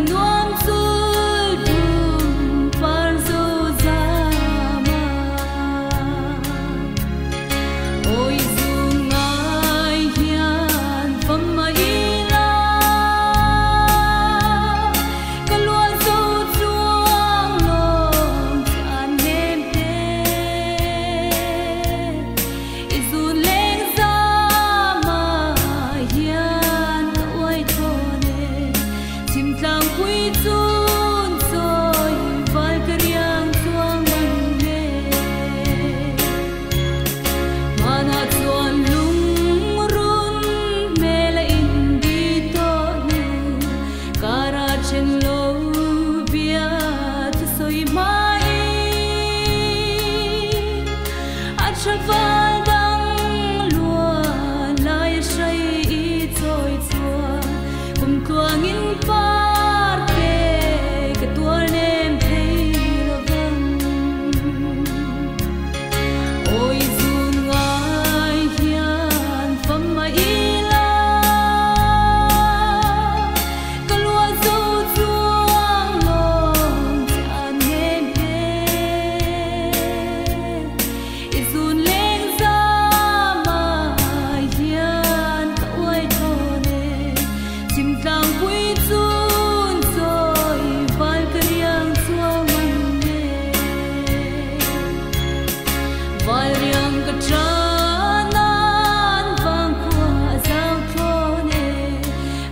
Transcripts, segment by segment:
No.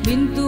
Cinta